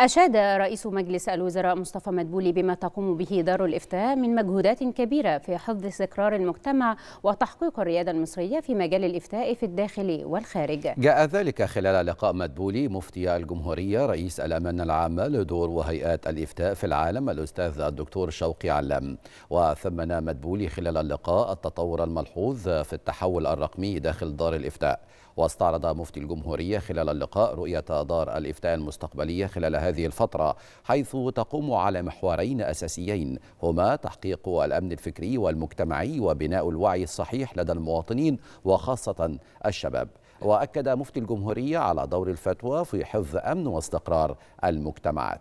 أشاد رئيس مجلس الوزراء مصطفى مدبولي بما تقوم به دار الإفتاء من مجهودات كبيرة في حفظ استقرار المجتمع وتحقيق الريادة المصرية في مجال الإفتاء في الداخل والخارج. جاء ذلك خلال لقاء مدبولي مفتي الجمهورية رئيس الأمانة العامة لدور وهيئات الإفتاء في العالم الأستاذ الدكتور شوقي علام وثمن مدبولي خلال اللقاء التطور الملحوظ في التحول الرقمي داخل دار الإفتاء. واستعرض مفتي الجمهورية خلال اللقاء رؤية دار الإفتاء المستقبلية خلال هذه الفترة حيث تقوم على محورين أساسيين هما تحقيق الأمن الفكري والمجتمعي وبناء الوعي الصحيح لدى المواطنين وخاصة الشباب. وأكد مفتي الجمهورية على دور الفتوى في حفظ أمن واستقرار المجتمعات.